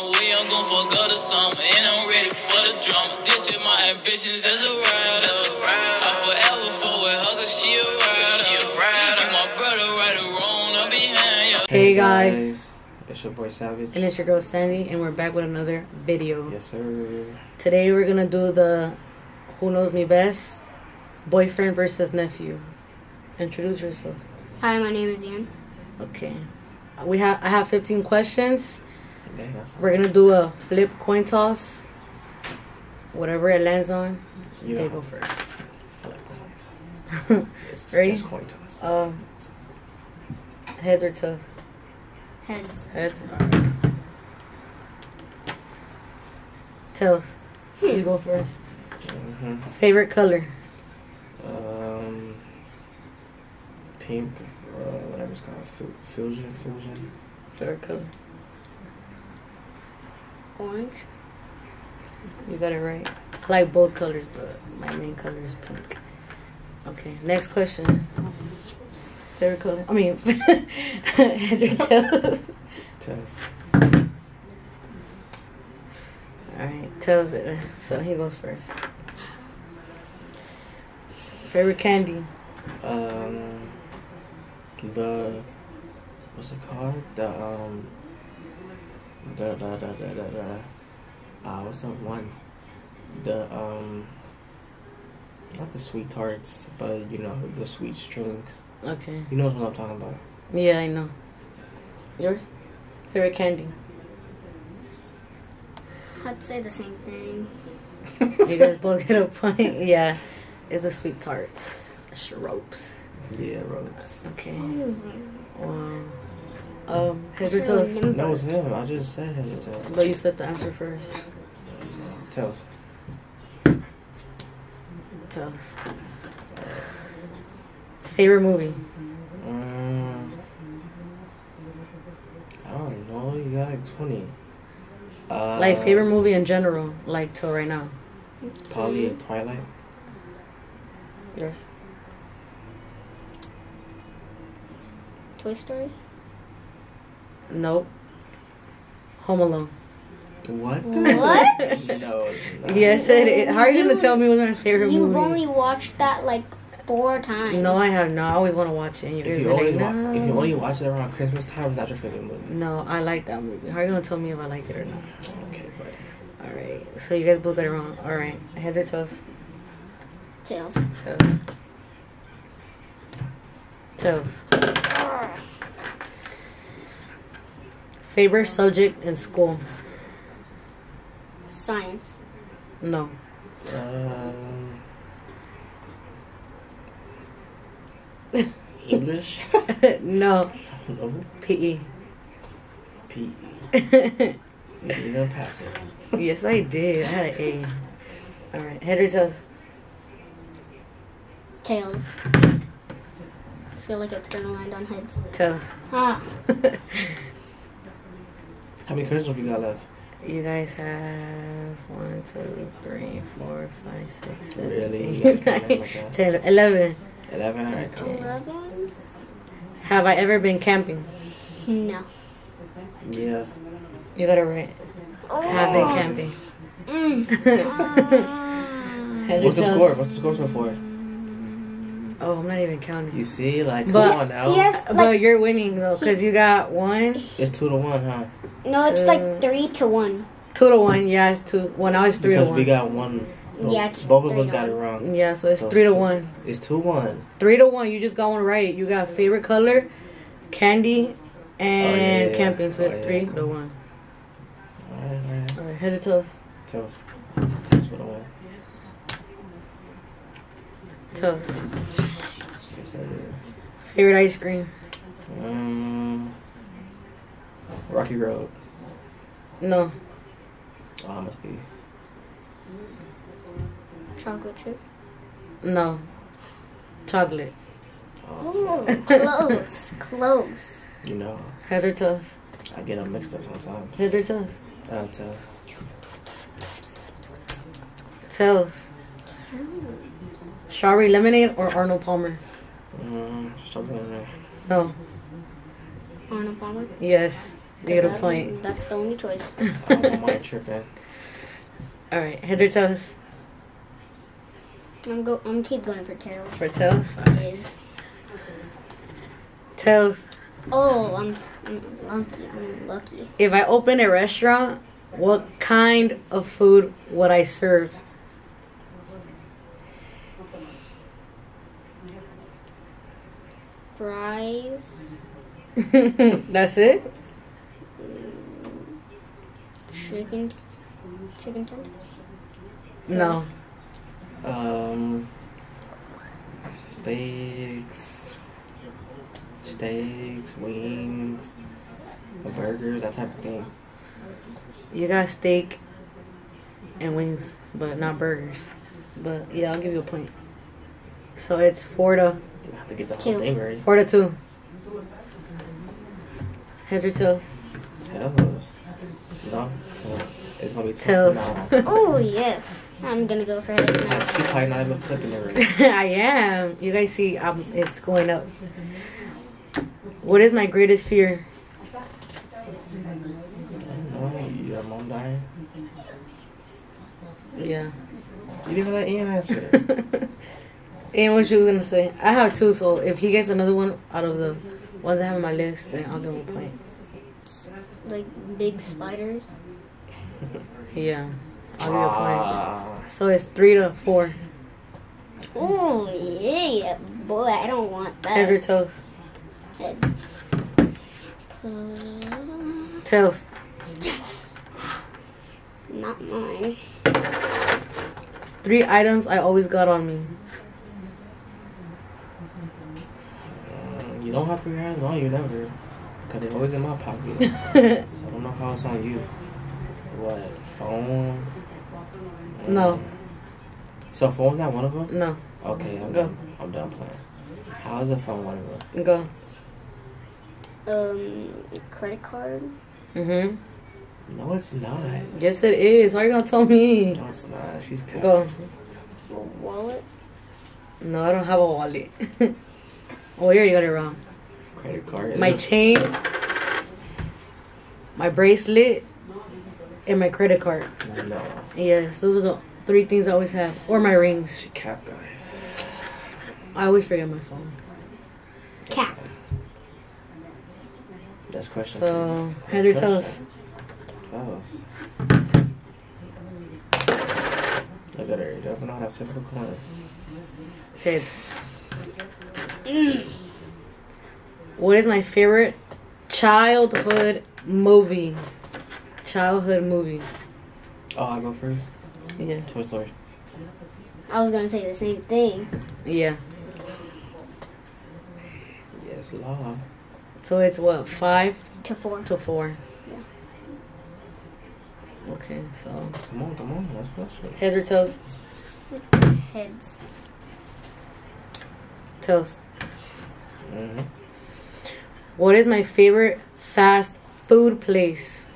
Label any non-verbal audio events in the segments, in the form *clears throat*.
the way, I'm gon' fuck up the summer. And I'm ready for the drama. This is my ambitions as a rider. I forever fuck with her cause she a rider. You my brother, right or wrong, I'm behind you. Hey guys, it's your boy Savage. and it's your girl Sandy, and we're back with another video. yes, sir. Today we're gonna do the Who Knows Me Best boyfriend versus nephew. Introduce yourself. Hi, my name is Ian. Okay. We have I have 15 questions. Dang, We're gonna do a flip coin toss. Whatever it lands on, you they go first. flip coin toss. *laughs* It's Ready? just coin toss. Um, heads or tails? Heads. Heads. Tails. You go first. hmm Favorite color? Um, pink, uh, whatever it's called, fu- fusion, fusion. Favorite color. Orange. You got it right. I like both colors, but my main color is pink. Okay, next question. Favorite color? I mean, *laughs* heads or tails? Test. Alright, tails it. So he goes first. Favorite candy? Um, the what's it called? The um, the the the the the, the uh, what's the one? The um, not the sweet tarts, but you know the sweet strings. Okay. You know what I'm talking about. Yeah, I know. Yours? Favorite candy? I'd say the same thing. *laughs* You guys both get a point. Yeah, it's the sweet tarts, Shropes. Yeah, ropes. Okay. Mm-hmm. Wow. Um, heads or I tails? remember. That was him. I just said him. Tails. But you said the answer first. Tails. Tails. Favorite movie? Um, I don't know. You got like twenty. Uh, Like favorite movie in general, like till right now. Probably Twilight. Yours. Toy Story. Nope. Home Alone. What? What? *laughs* no, it's not. *laughs* Yes, it is. How are you gonna tell me what's my favorite movie? You've movie? only watched that like four times. No, I have not. I always want to watch it. And If you only like, wa- no. if you only watch it around Christmas time, it's not your favorite movie. No, I like that movie. How are you gonna tell me if I like it or not? Okay, but All right. So you guys both got it wrong. All right. Heads or tails? Tails. Tails. Tails. Favorite subject in school? Science. No. um, *laughs* English. no. no. PE. PE. You didn't pass it. yes, I did. I had an A. All right. Heads or tails? Tails. I feel like it's gonna land on heads. Tails. Ah. *laughs* How many questions we got left? You guys have one, two, three, four, five, six, seven, Really? eight, Okay, nine, okay. ten, eleven. Eleven. All right, cool. Eleven. Have I ever been camping? No. Yeah. You got it right. Have been camping. Mm. *laughs* Heads or What's the score? What's the score so far? Oh, I'm not even counting. You see, like, come But- on now. Yes. but Like, you're winning though, cause you got one, It's two to one, huh? no, it's two. like three to one. two to one. Yeah, it's two. Well, now it's three because to we got one. Both, Yeah, it's both of us got it wrong. yeah, so it's So three to two. one. It's two one. Three to one. You just got one right. You got favorite color, candy, oh, and Oh, yeah, yeah. camping. So it's Oh, yeah, three cool. to one. All right, all right. All right, head to toes. Toast. Toast with a win. Toes. Yes, I did. Favorite ice cream? Um, Rocky Road. No. Oh, it must be. Chocolate chip. No. Chocolate. Oh, Ooh, close, close. you know, Heads or toes? I get them mixed up sometimes. Heads or toes? Uh, toast. Toes. Strawberry lemonade or Arnold Palmer? Um, something in. No. Arnold Palmer. Yes. You get a point. That's the only choice. I don't mind tripping. All right, heads or tails? I'm go. I'm gonna keep going for tails. For tails. Is Tails. oh, I'm, s- I'm lucky. I'm lucky. If I open a restaurant, what kind of food would I serve? Fries, *laughs* That's it? chicken, chicken tenders. No. Um, steaks, steaks, wings, burgers, that type of thing. You got steak and wings, but not burgers. But yeah, I'll give you a point. So it's four to You have to get the whole Two. thing right. four to two. Heads or tails? Tails. No, tails. It's gonna be Tails. tough. *laughs* Oh yes, I'm gonna go for heads now. She probably not even flipping it right. *laughs* I am. You guys see, um, it's going up. What is my greatest fear? No, your mom dying. Yeah. You didn't even let Ian answer. *laughs* and what you was gonna say? I have two, so if he gets another one out of the ones I have on my list, then I'll give him a point. Like big spiders. *laughs* Yeah, I'll give you a Ah, point. So it's three to four. Oh yeah, boy, I don't want Heads or that. tails? Heads. Uh, Tails. Yes. Not mine. Three items I always got on me. mm, you don't have three hands on you never. Cause they're always in my pocket. *laughs* so I don't know how it's on you. What? Phone? No. Mm. So phone's not one of them? no, Okay, I'm Go. done. I'm done playing. How is a phone one of them? go. Um, credit card. Mm-hmm. No, it's not. Yes, it is. Why you gonna tell me? No, it's not. She's cat. Go. A wallet. No, I don't have a wallet. *laughs* oh, you already got it wrong. Credit card. My Is chain, my bracelet, and my credit card. No. Yes, those are the three things I always have. Or my rings. She cap guys. I always forget my phone. Cap. Next question. So, please. heads or Next tails? question. Tails. Look at her. You don't know how to flip a coin. Heads. Mm. What is my favorite childhood movie? Childhood movie. Oh, I go first. Yeah. Toy Story. I was gonna say the same thing. Yeah. Yes, law. So it's what, five To four. to four? Yeah. Okay, so Come on, come on. Next question. heads or toes? Heads. Toes. Mm-hmm. What is my favorite fast food place?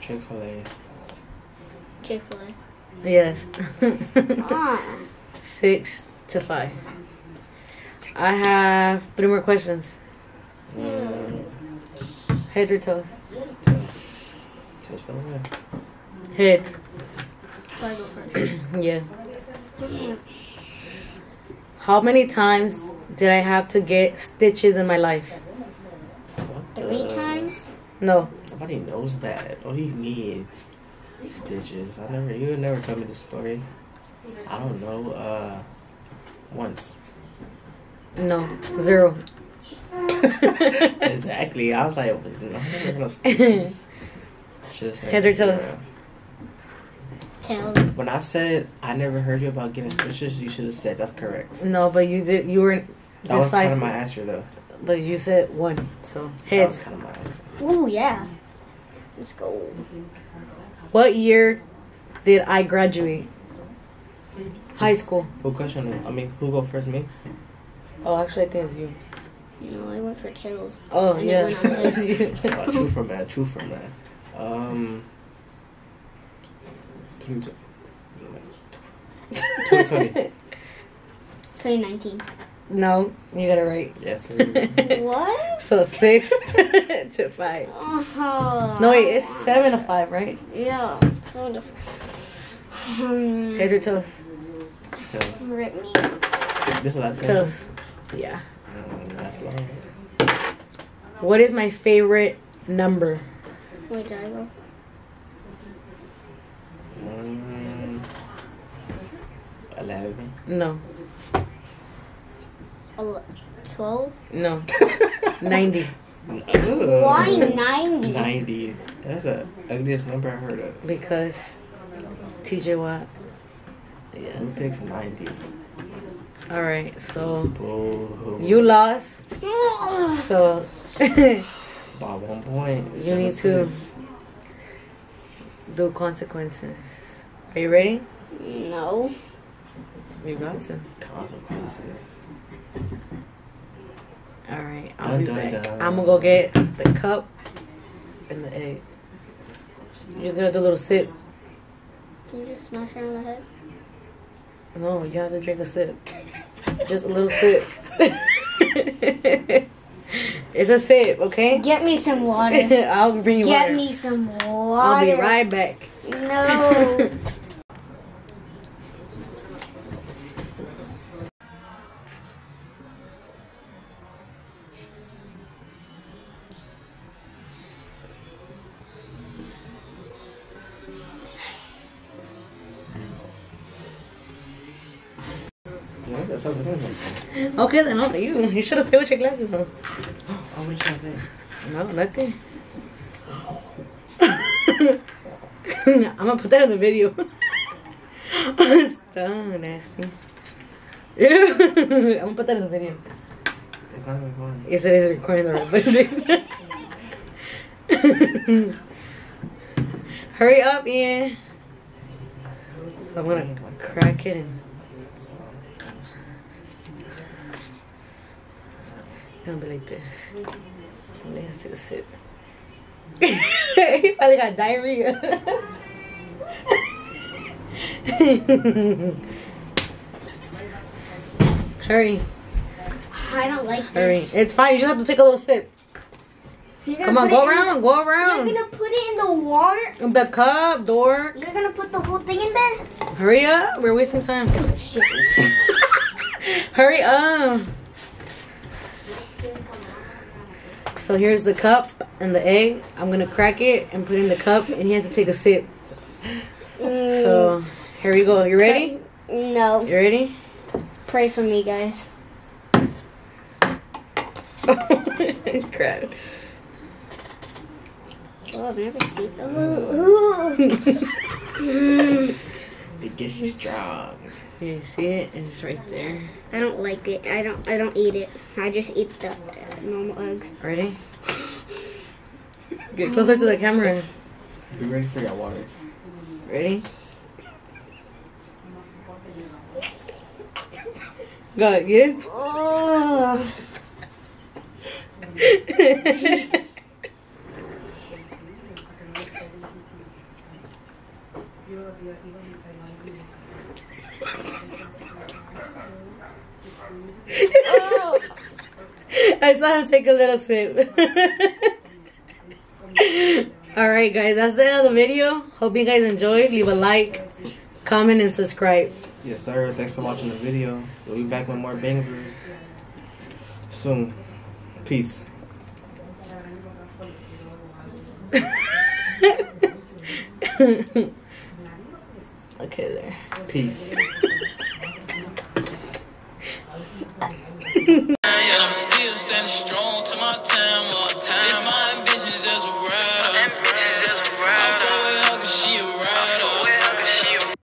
Chick Fil A. Chick Fil A. Yes. Ah. *laughs* Six to five. I have three more questions. Mm. Heads or toes? Tails. Tails fell away. Heads. So I go first. *clears throat* Yeah. How many times did I have to get stitches in my life? What Three times. No. Nobody knows that. What do you mean? Stitches. I never. You would never tell me the story. I don't know. Uh, once. No. Zero. *laughs* exactly. I was like, no, I never no stitches. Should've said Heads or zero. toes? Tails. When I said I never heard you about getting stitches, you should have said that's correct. No, but you did. You were That was kind of my answer, though. But you said one. So That was heads. kind of my answer. Ooh yeah. Let's go. What year did I graduate? High school. Who question? I mean, who go first? Me. Oh, actually, I think it's you. No, I went for tails. Oh, And it yeah. went on this. *laughs* Uh, true from that. True from that. Um. 2020. 2020. *laughs* 2019. No, you got it right. Yes. *laughs* What? So six *laughs* to five. Uh-huh. No, wait, it's seven to five, right? Yeah. It's wonderful. Hmm. Heads or tails? Tell us. Rip me. This is the last question. Tails. Yeah. Long. What is my favorite number? Wait, did I go? Mm, Eleven. No. Ele- Twelve. No. *laughs* 90. Why ninety? Ninety. That's the ugliest number I heard of. Because TJ Watt. Yeah. Who picks ninety? All right. So Boo. you lost. So *laughs* by one point. You need to- do consequences. Are you ready? No. You got to. consequences. All right. I'll Dun, be dun, back. dun. I'm gonna go get the cup and the egg. You're just gonna do a little sip. Can you just smash her on the head? No, you have to drink a sip. Just a little sip. *laughs* it's a sip, okay? Get me some water. *laughs* I'll bring you Get water. me some water. I'll be right back. No. *laughs* okay, then I'll you. You should have stayed with your glasses on. *gasps* Oh, what you say? No, nothing. *laughs* I'm gonna put that in the video. *laughs* it's so nasty. *laughs* I'm gonna put that in the video. It's not even funny. Yes, it is recording the right Hurry up, Ian. I'm gonna crack it and. It'll be like this. Somebody has to take a sip. he probably got diarrhea. Hurry, I don't like hurry. this. It's fine. You just have to take a little sip. Come on, go in the- around, You're gonna put it in the water? The cup, door. You're gonna put the whole thing in there? Hurry up. We're wasting time. Oh, *laughs* hurry up. So here's the cup and the egg. I'm gonna crack it and put it in the cup, and he has to take a sip. Mm. So here we go. You ready? No. You ready? Pray for me, guys. *laughs* Crap. Oh, I've never seen. Oh, *laughs* ooh. It gets you strong. You see it? It's right there. I don't like it. I don't. I don't eat it. I just eat the normal eggs. Ready? Get closer to the camera. Be ready for your water. Ready? Got again. Oh. oh. Him take a little sip. *laughs* Alright guys, that's the end of the video. Hope you guys enjoyed. Leave a like, comment, and subscribe. Yes, sir. Thanks for watching the video. We'll be back with more bangers soon. Peace. *laughs* okay there. Peace. *laughs* yet I'm still standing strong to my time.